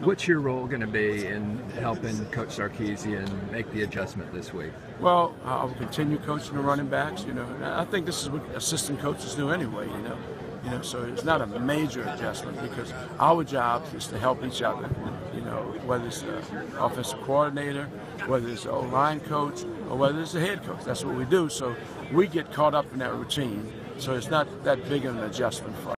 What's your role going to be in helping Coach Sarkisian make the adjustment this week? Well, I will continue coaching the running backs. You know, I think this is what assistant coaches do anyway. You know, you know, so it's not a major adjustment because our job is to help each other. You know, whether it's an offensive coordinator, whether it's an O line coach, or whether it's a head coach. That's what we do. So we get caught up in that routine. So it's not that big of an adjustment for us.